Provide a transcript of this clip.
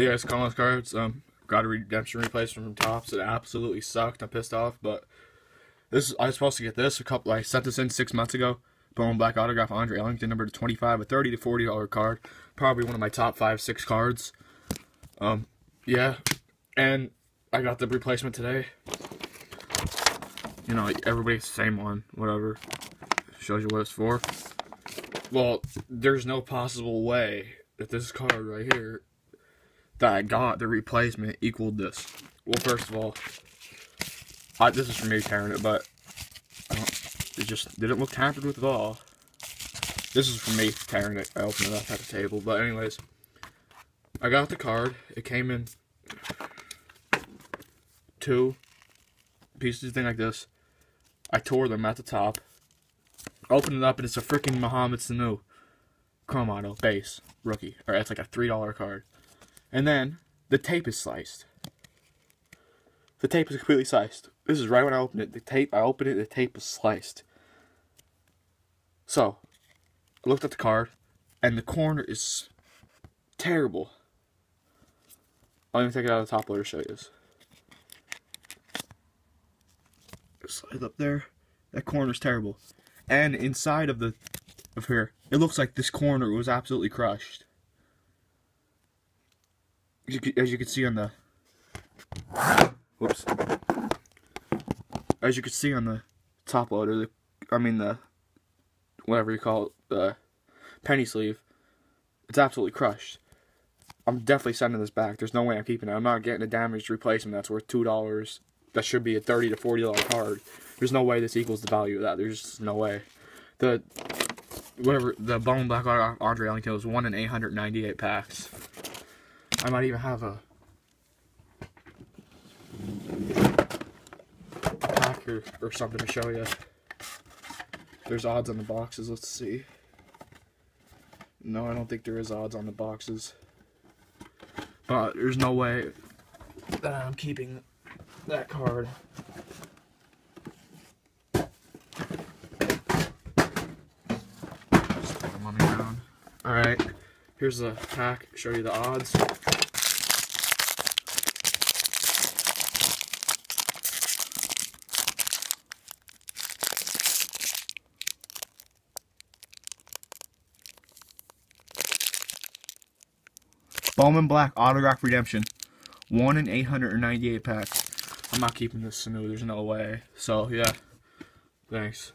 Yeah, it's Collins cards. Um, got a redemption replacement from Topps. It absolutely sucked. I'm pissed off, but this I was supposed to get this a couple. I sent this in six months ago. Bowman Black autograph Andre Ellington, number to 25, a 30 to 40 dollar card. Probably one of my top five, six cards. Um, yeah, and I got the replacement today. You know, everybody's the same one, whatever. Shows you what it's for. Well, there's no possible way that this card right here that I got, the replacement, equaled this. Well, first of all, I, this is for me tearing it, but it just didn't look tampered with at all. This is for me tearing it. I opened it up at the table, but anyways, I got the card. It came in two pieces, of thing like this. I tore them at the top. Opened it up, and it's a freaking Mohamed Sanu Chrome Auto base rookie. Or it's like a three dollar card. And then the tape is sliced. The tape is completely sliced. This is right when I opened it. The tape, I opened it, the tape was sliced. So, I looked at the card, and the corner is terrible. I'll even take it out of the top loader to show you this. Slide up there. That corner is terrible. And inside of the of here, it looks like this corner was absolutely crushed. As you, can see on the whoops. As you can see on the top loader, the I mean the whatever you call it, the penny sleeve, it's absolutely crushed. I'm definitely sending this back. There's no way I'm keeping it. I'm not getting a damaged replacement that's worth two dollars. That should be a thirty to forty dollar card. There's no way this equals the value of that. There's just no way. The whatever the Bowman Black Andre Ellington was one in 898 packs. I might even have a, pack or, or something to show you. There's odds on the boxes. Let's see. No, I don't think there is odds on the boxes. But there's no way that I'm keeping that card. Alright, here's the pack, show you the odds. Bowman Black Autograph Redemption. 1 in 898 packs. I'm not keeping this Sanu, there's no way. So, yeah. Thanks.